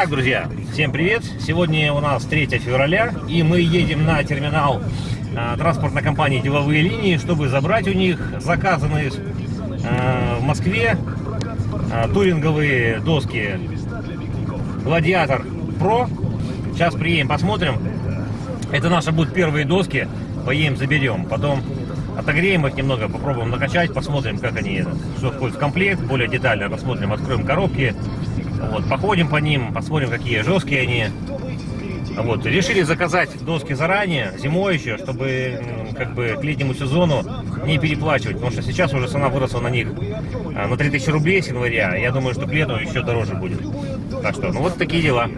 Итак, друзья, всем привет! Сегодня у нас 3 февраля, и мы едем на терминал а, транспортной компании «Деловые линии», чтобы забрать у них заказанные а, в Москве а, туринговые доски «Гладиатор Про». Сейчас приедем, посмотрим. Это наши будут первые доски, поедем, заберем. Потом отогреем их немного, попробуем накачать, посмотрим, как они, что входит в комплект, более детально рассмотрим, откроем коробки, вот, походим по ним, посмотрим, какие жесткие они. Вот, решили заказать доски заранее, зимой еще, чтобы как бы к летнему сезону не переплачивать, потому что сейчас уже цена выросла на них а, на 3000 рублей с января, я думаю, что к лету еще дороже будет. Так что, ну вот такие дела.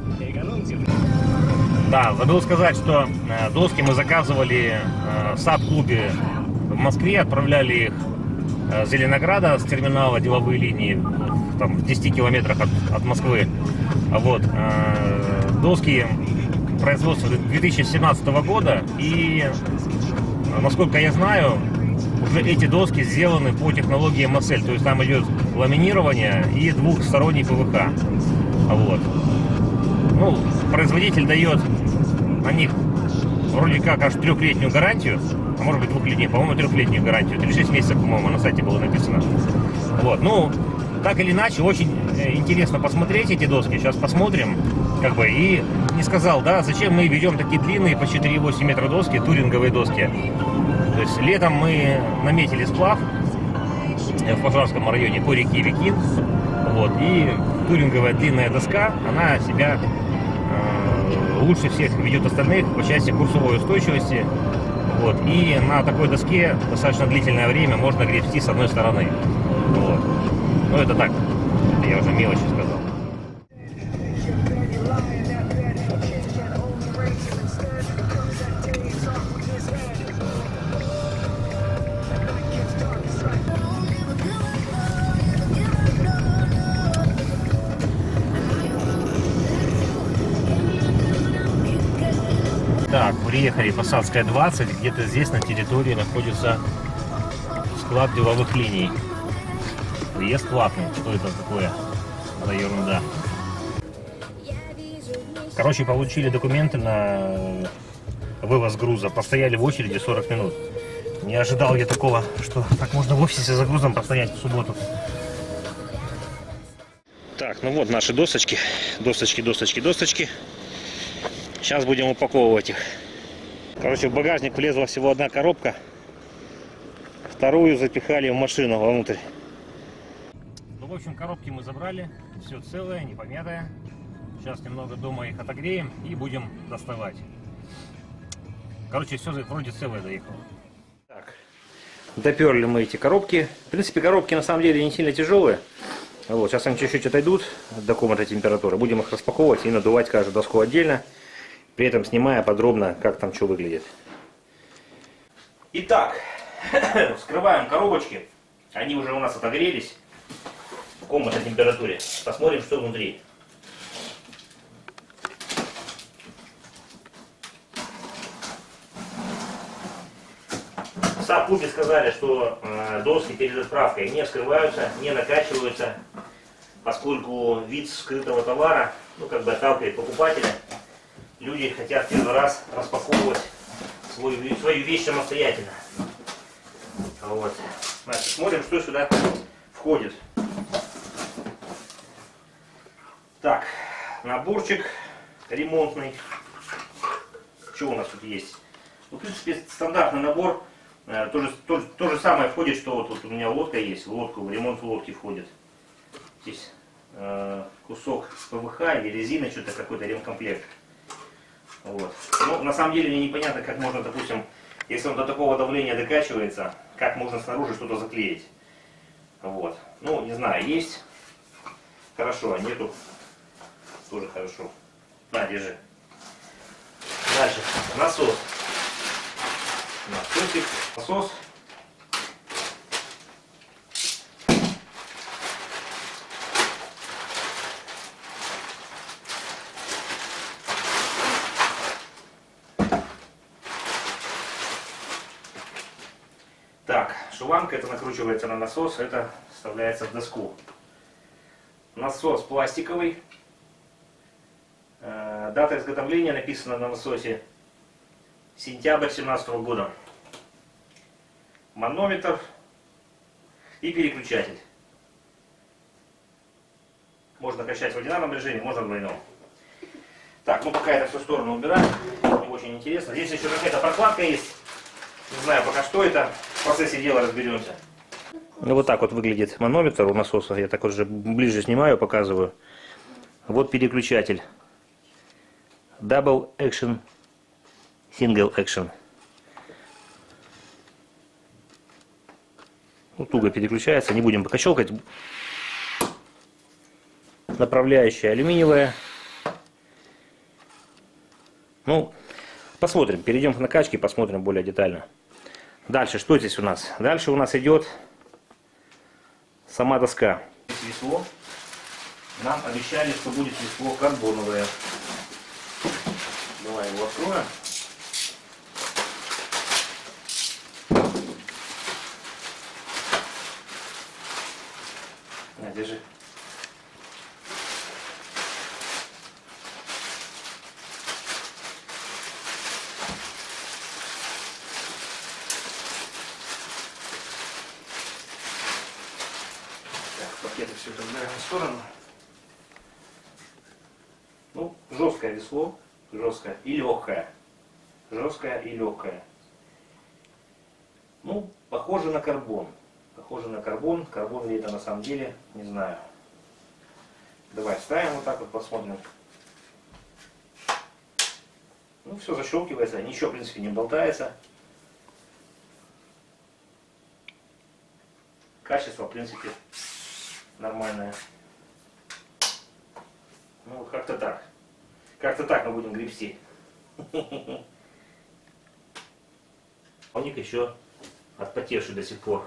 Да, забыл сказать, что э, доски мы заказывали э, в САП-клубе в Москве, отправляли их э, Зеленограда, с терминала деловые линии, там, в 10 километрах от, от Москвы. Вот, доски производства 2017 года, и, насколько я знаю, уже эти доски сделаны по технологии MSL, то есть там идет ламинирование и двухсторонний ПВХ. Вот. Ну, производитель дает на них вроде как аж трехлетнюю гарантию, а может быть двухлетнюю, по-моему, трехлетнюю гарантию. или 6 месяцев, по-моему, на сайте было написано. Вот, ну, так или иначе, очень э, интересно посмотреть эти доски. Сейчас посмотрим, как бы, и не сказал, да, зачем мы берем такие длинные, по 4,8 метра доски, туринговые доски. То есть летом мы наметили сплав э, в Пожарском районе по реке Викин. Вот, и туринговая длинная доска, она себя лучше всех ведет остальных по части курсовой устойчивости. Вот. И на такой доске достаточно длительное время можно гребсти с одной стороны. Вот. Ну это так, я уже мелочи сказал. Так, приехали Посадская 20, где-то здесь на территории находится склад деловых линий. Въезд платный, что это такое за ерунда. Короче, получили документы на вывоз груза, постояли в очереди 40 минут. Не ожидал я такого, что так можно в офисе за грузом постоять в субботу. Так, ну вот наши досочки, досочки, досочки, досочки. Сейчас будем упаковывать их. Короче, в багажник влезла всего одна коробка. Вторую запихали в машину вовнутрь. В общем, коробки мы забрали. Все целое, не помятое. Сейчас немного дома их отогреем и будем доставать. Короче, все вроде целое доехало. Так, доперли мы эти коробки. В принципе, коробки на самом деле не сильно тяжелые. Вот, сейчас они чуть-чуть отойдут до комнаты температуры. Будем их распаковывать и надувать каждую доску отдельно при этом снимая подробно, как там что выглядит. Итак, вскрываем коробочки. Они уже у нас отогрелись в комнатной температуре. Посмотрим, что внутри. САП-клубе сказали, что э, доски перед отправкой не вскрываются, не накачиваются, поскольку вид скрытого товара, ну, как бы отталкивает покупателя люди хотят первый раз распаковывать свою, свою вещь самостоятельно. Вот. Значит, смотрим, что сюда входит. Так, наборчик ремонтный. Что у нас тут есть? Ну, в принципе, стандартный набор. Э, то же, то, то же самое входит, что вот, вот у меня лодка есть. В лодку, в ремонт лодки входит. Здесь э, кусок ПВХ или резина, что-то какой-то ремкомплект. Вот. Ну, на самом деле мне непонятно, как можно, допустим, если он до такого давления докачивается, как можно снаружи что-то заклеить. Вот. Ну, не знаю, есть. Хорошо, а нету. Тоже хорошо. На, держи. Дальше. Насос. Насосик. Насос. шланг, это накручивается на насос, это вставляется в доску. Насос пластиковый, Дата изготовления написана на насосе сентябрь 2017 года. Манометр и переключатель. Можно качать в одинарном режиме, можно в двойном. Так, ну пока это все в сторону убираем. Очень интересно. Здесь еще какая-то прокладка есть. Не знаю пока что это. В процессе дела разберемся. Ну вот так вот выглядит манометр у насоса. Я так уже ближе снимаю, показываю. Вот переключатель. Single Action. Ну, туго переключается, не будем пока щелкать. Направляющая алюминиевая. Ну, посмотрим, перейдем к накачке, посмотрим более детально. Дальше, что здесь у нас? Дальше у нас идет сама доска. Весло. Нам обещали, что будет весло карбоновое. Давай его откроем. На, держи. Так, пакеты все это убираем в сторону. Ну, жесткое весло, жесткое и легкое. Легкое. Ну, похоже на карбон. Похоже на карбон. Карбон ли это на самом деле, не знаю. Давай ставим вот так вот, посмотрим. Ну, все защелкивается, ничего, в принципе, не болтается. Качество, в принципе, нормальное. Ну, как-то так. Как-то так мы будем гребсти. Плавник еще отпотевший до сих пор.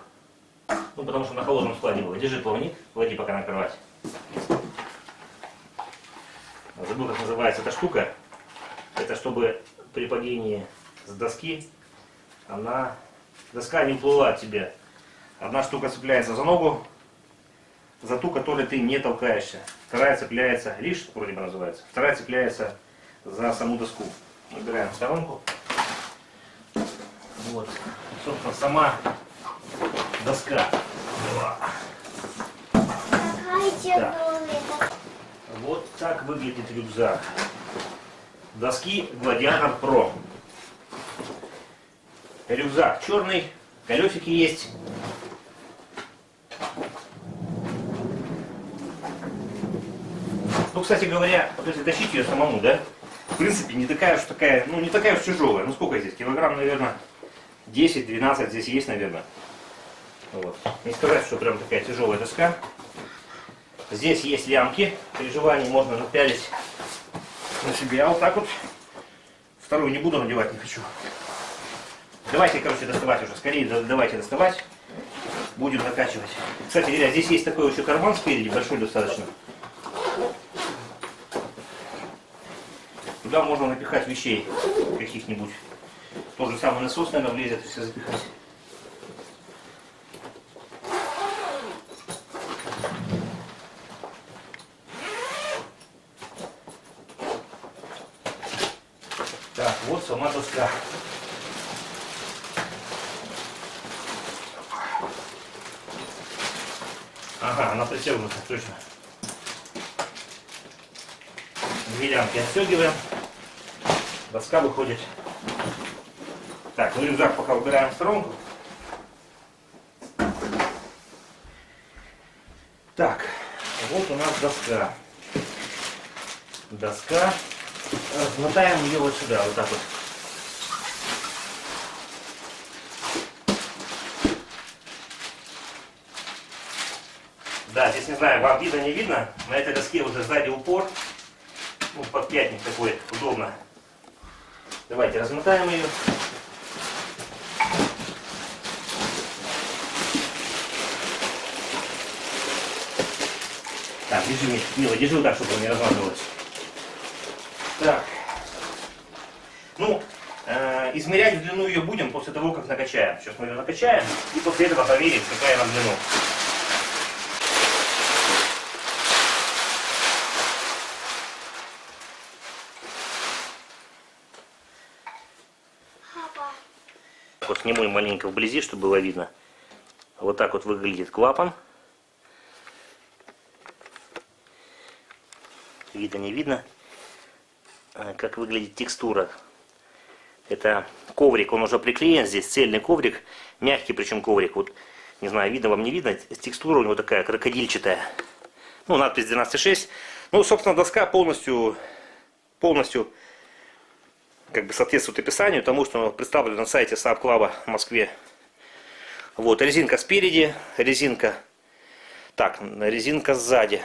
Ну, потому что на холодном складе было. Держи плавник, клади пока на кровать. Забыл, как называется эта штука. Это чтобы при падении с доски она, доска не уплыла от тебя. Одна штука цепляется за ногу, за ту, которой ты не толкаешься. Вторая цепляется, лишь вроде бы называется, вторая цепляется за саму доску. Убираем в сторонку. Вот, собственно, сама доска. Какая тяжелая. Вот так выглядит рюкзак. Доски Гладиатор Pro. Рюкзак черный, колесики есть. Ну, кстати говоря, вот если тащить ее самому, да, в принципе, не такая уж такая, ну, не такая уж тяжелая. Ну, сколько здесь? Килограмм, наверное, 10-12 здесь есть, наверное. Вот. Не сказать, что прям такая тяжелая доска. Здесь есть лямки. При желании можно напялить на себя вот так вот. Вторую не буду надевать, не хочу. Давайте, короче, доставать уже. Скорее да- давайте доставать. Будем накачивать. Кстати говоря, здесь есть такой еще карман спереди, большой достаточно. Туда можно напихать вещей каких-нибудь. Тот же самый насос, наверное, влезет, если запихать. Так, вот сама доска. Ага, она пристегнута, точно. Две лямки отстегиваем. Доска выходит. Так, ну рюкзак пока убираем в сторонку. Так, вот у нас доска. Доска. Размотаем ее вот сюда, вот так вот. Да, здесь не знаю, вам видно, не видно. На этой доске уже сзади упор. Ну, подпятник такой, удобно. Давайте размотаем ее. Так, держи мне, Мила, держи вот так, чтобы он не размазывалось. Так. Ну, э, измерять в длину ее будем после того, как накачаем. Сейчас мы ее накачаем, и после этого проверим, какая она в длину. Вот сниму маленько вблизи, чтобы было видно. Вот так вот выглядит клапан. Видно, не видно. А, как выглядит текстура. Это коврик, он уже приклеен здесь, цельный коврик. Мягкий причем коврик. Вот, не знаю, видно вам, не видно. Текстура у него такая крокодильчатая. Ну, надпись 12.6. Ну, собственно, доска полностью, полностью как бы соответствует описанию тому, что представлено на сайте Club в Москве. Вот, резинка спереди, резинка, так, резинка сзади.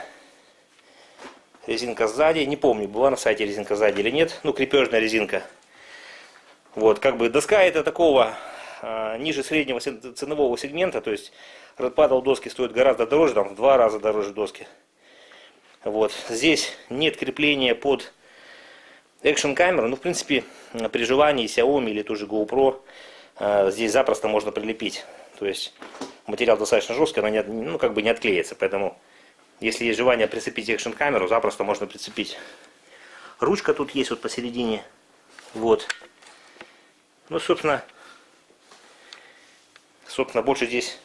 Резинка сзади, не помню, была на сайте резинка сзади или нет, ну, крепежная резинка. Вот, как бы доска это такого а, ниже среднего ценового сегмента, то есть Red доски стоят гораздо дороже, там в два раза дороже доски. Вот, здесь нет крепления под экшн камеру, ну, в принципе, при желании Xiaomi или ту же GoPro а, здесь запросто можно прилепить. То есть материал достаточно жесткий, она не, ну, как бы не отклеится. Поэтому, если есть желание прицепить экшн камеру, запросто можно прицепить. Ручка тут есть вот посередине. Вот. Ну, собственно, собственно, больше здесь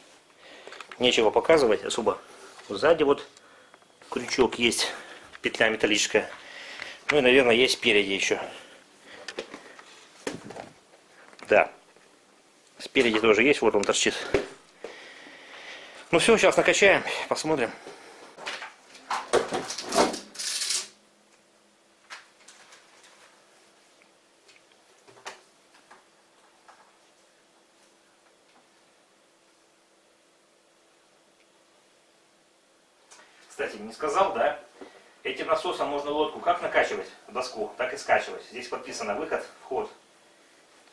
нечего показывать особо. Сзади вот крючок есть, петля металлическая. Ну и, наверное, есть спереди еще. Да. Спереди тоже есть, вот он торчит. Ну все, сейчас накачаем, посмотрим. Кстати, не сказал, да? Этим насосом можно лодку как накачивать, доску, так и скачивать. Здесь подписано выход, вход.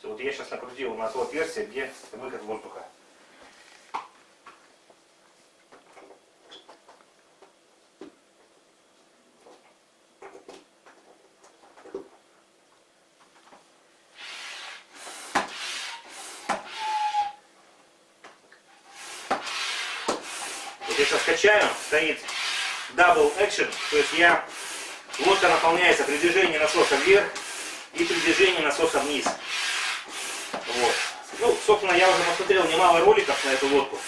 Вот я сейчас накрутил на то отверстие, где выход воздуха. Вот я сейчас качаю, стоит double action, то есть я лодка наполняется при движении насоса вверх и при движении насоса вниз. Вот. Ну, собственно, я уже посмотрел немало роликов на эту лодку.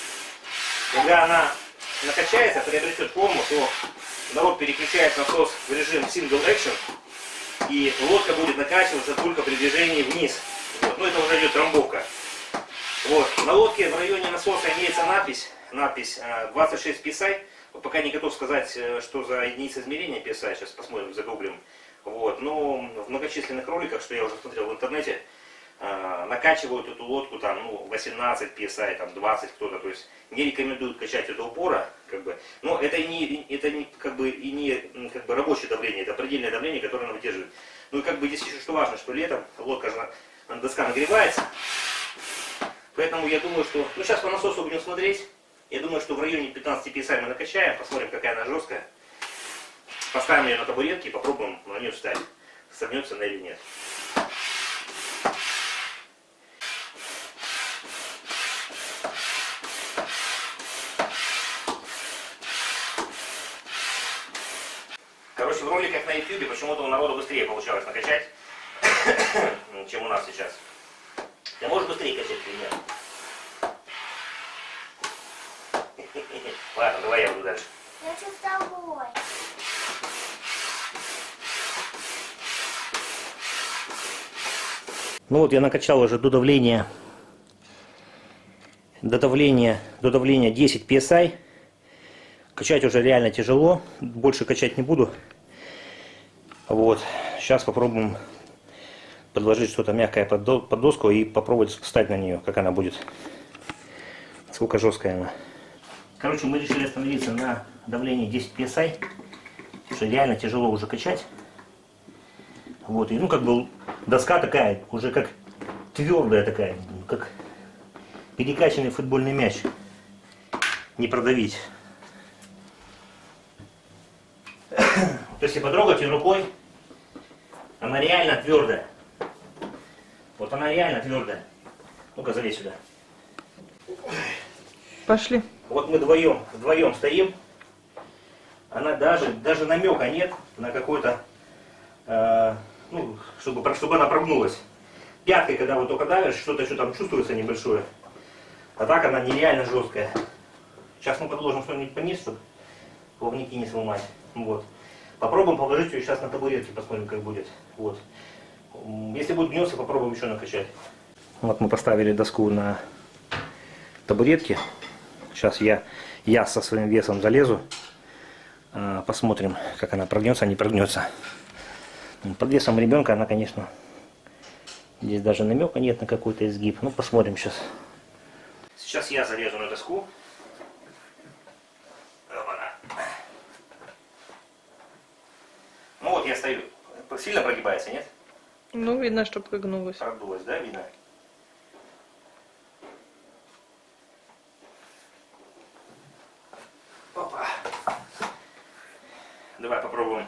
Когда она накачается, приобретет форму, то народ переключает насос в режим single action, и лодка будет накачиваться только при движении вниз. Вот. Ну, это уже идет трамбовка. Вот. На лодке в районе насоса имеется надпись, надпись 26 э, PSI. Вот пока не готов сказать, э, что за единица измерения PSI, сейчас посмотрим, загуглим. Вот. Но в многочисленных роликах, что я уже смотрел в интернете, Э, накачивают эту лодку там, ну, 18 PSI, там 20 кто-то, то есть не рекомендуют качать до упора, как бы, но это не, это не, как бы, и не как бы, рабочее давление, это предельное давление, которое она выдерживает. Ну и как бы здесь еще что важно, что летом лодка же, доска нагревается, поэтому я думаю, что, ну сейчас по насосу будем смотреть, я думаю, что в районе 15 PSI мы накачаем, посмотрим, какая она жесткая, поставим ее на табуретки и попробуем на нее встать, согнется она или нет. в роликах на YouTube почему-то у народа быстрее получалось накачать, чем у нас сейчас. Ты можешь быстрее качать или нет? Ладно, давай я буду дальше. Я с тобой. Ну вот я накачал уже до давления до давления, до давления 10 psi. Качать уже реально тяжело, больше качать не буду. Вот. Сейчас попробуем подложить что-то мягкое под, под доску и попробовать встать на нее, как она будет. Сколько жесткая она. Короче, мы решили остановиться на давлении 10 psi. Что реально тяжело уже качать. Вот, и ну как бы доска такая, уже как твердая такая, как перекачанный футбольный мяч. Не продавить. То есть, если потрогать рукой, она реально твердая. Вот она реально твердая. Ну-ка, залезь сюда. Пошли. Вот мы вдвоем, вдвоем стоим. Она даже, даже намека нет на какой-то, э, ну, чтобы, чтобы она прогнулась. пяткой, когда вот только давишь, что-то еще там чувствуется небольшое. А так она нереально жесткая. Сейчас мы подложим что-нибудь пониз, чтобы плавники не сломать. Вот. Попробуем положить ее сейчас на табуретки, посмотрим, как будет. Вот. Если будет гнется, попробуем еще накачать. Вот мы поставили доску на табуретки. Сейчас я, я со своим весом залезу. А, Посмотрим, как она прогнется, не прогнется. Под весом ребенка она, конечно, здесь даже намека нет на какой-то изгиб. Ну, посмотрим сейчас. Сейчас я залезу на доску. Ну вот я стою. Сильно прогибается, нет? Ну, видно, что прогнулась. Продулась, да, видно? Опа. Давай попробуем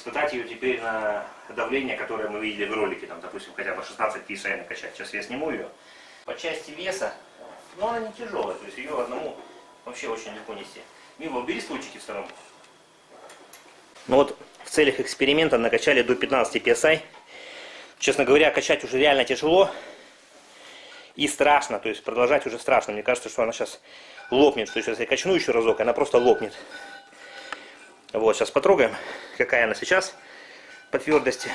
испытать ее теперь на давление, которое мы видели в ролике. Там, допустим, хотя бы 16 PSI накачать. Сейчас я сниму ее. По части веса, ну она не тяжелая, то есть ее одному вообще очень легко нести. Мимо, убери стульчики в сторону. Ну вот в целях эксперимента накачали до 15 PSI. Честно говоря, качать уже реально тяжело и страшно, то есть продолжать уже страшно. Мне кажется, что она сейчас лопнет, что сейчас я качну еще разок, она просто лопнет. Вот, сейчас потрогаем, какая она сейчас по твердости.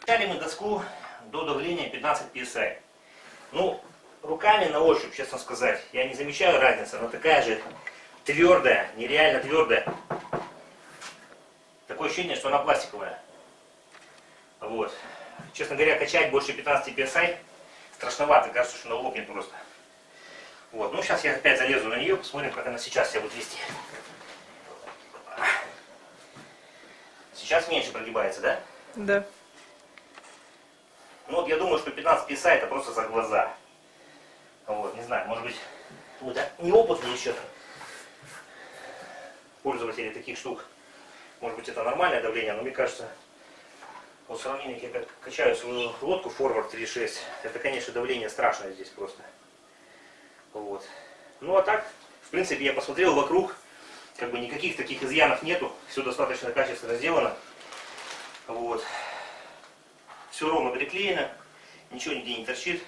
Качали мы доску до давления 15 PSI. Ну, руками на ощупь, честно сказать, я не замечаю разницы, она такая же твердая, нереально твердая. Такое ощущение, что она пластиковая. Вот. Честно говоря, качать больше 15 PSI страшновато, кажется, что она лопнет просто. Вот, ну сейчас я опять залезу на нее, посмотрим, как она сейчас себя будет вести. Сейчас меньше прогибается, да? Да. Ну вот я думаю, что 15 PSI это просто за глаза. Вот, не знаю, может быть, вот неопытный еще пользователи таких штук. Может быть, это нормальное давление, но мне кажется, по сравнению, как я качаю свою лодку Forward 3.6, это, конечно, давление страшное здесь просто. Вот. Ну а так, в принципе, я посмотрел вокруг, как бы никаких таких изъянов нету, все достаточно качественно сделано. Вот. Все ровно приклеено, ничего нигде не торчит.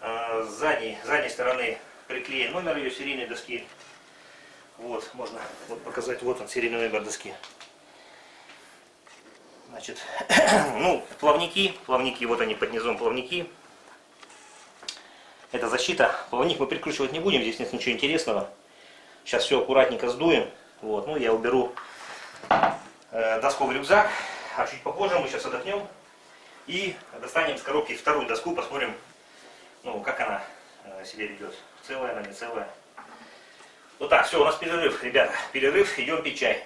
А, С задней, с задней стороны приклеен номер ее серийной доски. Вот, можно вот показать, вот он, серийный номер доски. Значит, ну, плавники, плавники, вот они под низом плавники. Это защита. Плавник мы прикручивать не будем, здесь нет ничего интересного. Сейчас все аккуратненько сдуем. Вот, ну, я уберу э, доску в рюкзак, а чуть попозже мы сейчас отдохнем и достанем с коробки вторую доску, посмотрим, ну, как она э, себя ведет. Целая она, не целая. Вот так, все, у нас перерыв, ребята, перерыв, идем пить чай.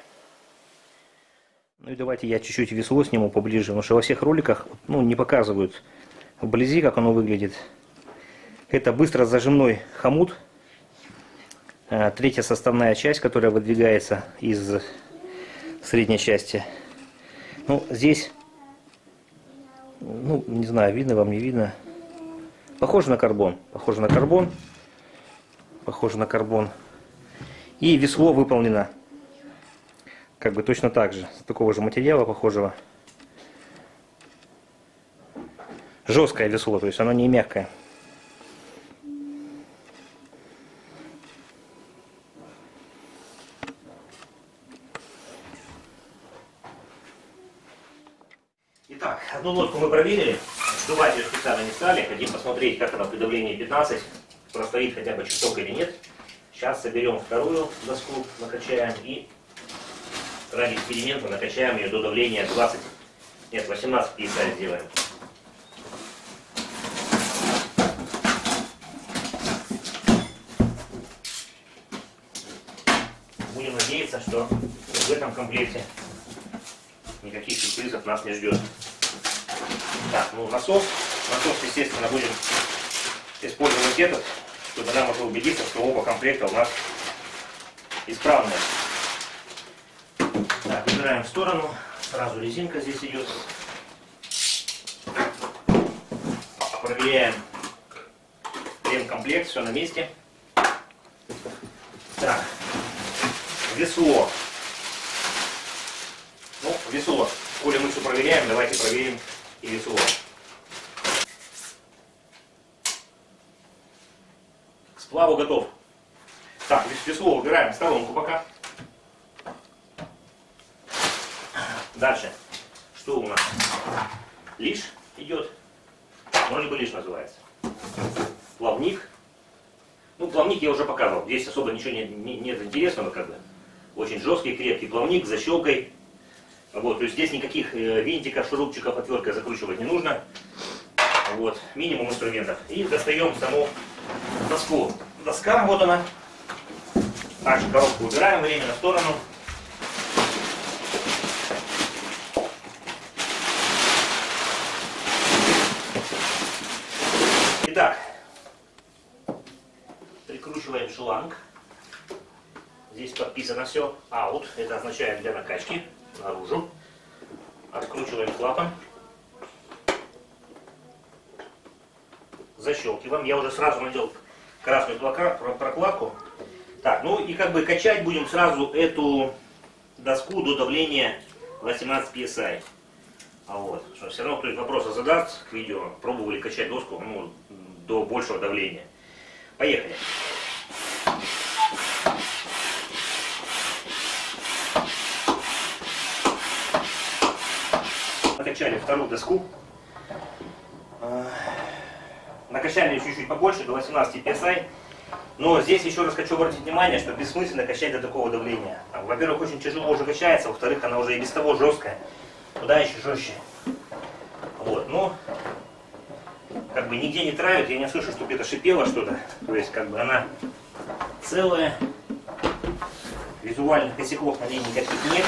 Ну и давайте я чуть-чуть весло сниму поближе, потому что во всех роликах ну, не показывают вблизи, как оно выглядит. Это быстро зажимной хомут. А, Третья составная часть, которая выдвигается из средней части. Ну, здесь, ну, не знаю, видно вам, не видно. Похоже на карбон. Похоже на карбон. Похоже на карбон. И весло выполнено как бы точно так же, с такого же материала похожего. Жесткое весло, то есть оно не мягкое. Одну лодку мы проверили, сдувать ее специально не стали, хотим посмотреть, как она при давлении 15, простоит хотя бы часок или нет. Сейчас соберем вторую доску, накачаем и ради эксперимента накачаем ее до давления 20, нет, 18 PSI сделаем. Будем надеяться, что в этом комплекте никаких сюрпризов нас не ждет. Так, ну насос. Насос, естественно, будем использовать этот, чтобы нам уже убедиться, что оба комплекта у нас исправные. Так, убираем в сторону. Сразу резинка здесь идет. Проверяем ремкомплект, все на месте. Так, весло. Ну, весло. Коли мы все проверяем, давайте проверим и весло. Сплаву готов. Так, весло убираем в сторонку пока. Дальше. Что у нас? Лиш идет. Вроде бы лишь называется. Плавник. Ну, плавник я уже показывал. Здесь особо ничего не, нет интересного, как бы. Очень жесткий, крепкий плавник с защелкой вот, то есть здесь никаких э, винтиков, шурупчиков, отверткой закручивать не нужно. Вот, минимум инструментов. И достаем саму доску. Доска, вот она. Также коробку убираем временно в сторону. Итак, прикручиваем шланг. Здесь подписано все out, это означает для накачки наружу. Откручиваем клапан. Защелкиваем. Я уже сразу надел красную прокладку. Так, ну и как бы качать будем сразу эту доску до давления 18 psi. А вот, что все равно кто-нибудь вопросы задаст к видео, пробовали качать доску ну, до большего давления. Поехали. Накачали вторую доску. А, Накачали ее чуть-чуть побольше, до 18 psi. Но здесь еще раз хочу обратить внимание, что бессмысленно качать до такого давления. Во-первых, очень тяжело уже качается, во-вторых, она уже и без того жесткая. Куда еще жестче. Вот, ну, как бы нигде не травит, я не слышу, чтобы это шипело что-то. То есть, как бы она целая. Визуальных косяков на ней никаких нет.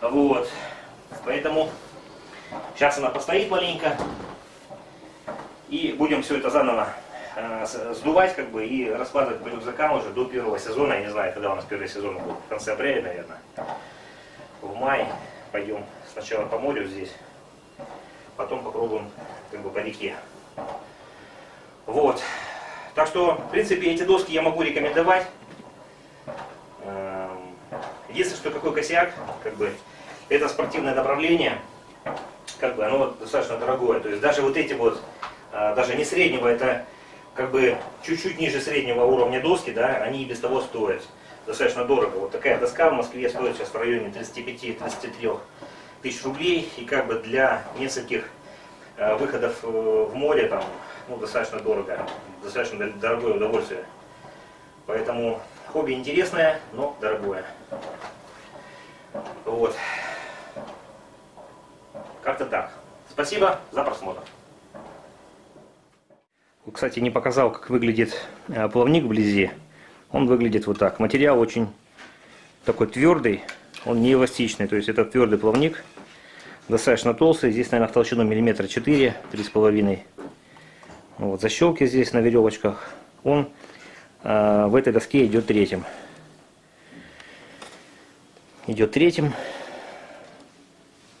Вот. Поэтому сейчас она постоит маленько. И будем все это заново э, сдувать как бы и раскладывать по рюкзакам уже до первого сезона. Я не знаю, когда у нас первый сезон будет. В конце апреля, наверное. В мае пойдем сначала по морю здесь. Потом попробуем как бы по реке. Вот. Так что, в принципе, эти доски я могу рекомендовать. Эм, Единственное, что какой косяк, как бы, это спортивное направление, как бы оно достаточно дорогое. То есть даже вот эти вот, а, даже не среднего, это как бы чуть-чуть ниже среднего уровня доски, да, они и без того стоят достаточно дорого. Вот такая доска в Москве стоит сейчас в районе 35-33 тысяч рублей, и как бы для нескольких э, выходов э, в море там, ну, достаточно дорого, достаточно дор- дорогое удовольствие. Поэтому хобби интересное, но дорогое. Вот. Как-то так. Спасибо за просмотр. Кстати, не показал, как выглядит э, плавник вблизи. Он выглядит вот так. Материал очень такой твердый, он не эластичный. То есть это твердый плавник, достаточно толстый. Здесь, наверное, в толщину миллиметра 4, 3,5. Вот, защелки здесь на веревочках. Он э, в этой доске идет третьим. Идет третьим.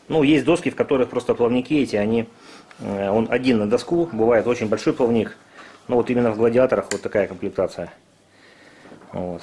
Ну, есть доски, в которых просто плавники эти, они, э, он один на доску, бывает очень большой плавник. Но вот именно в гладиаторах вот такая комплектация. Вот.